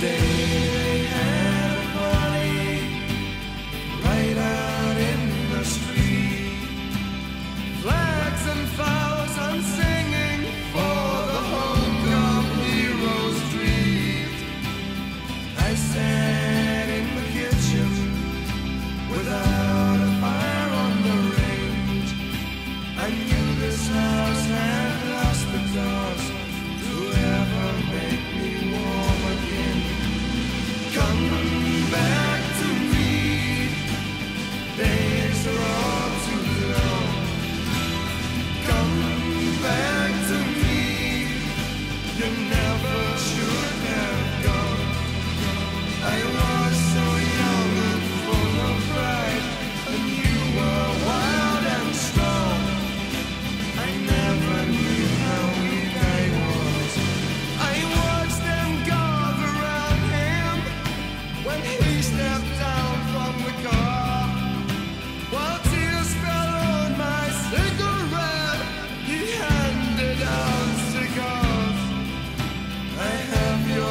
day.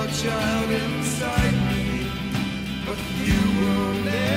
child inside me, but you will never.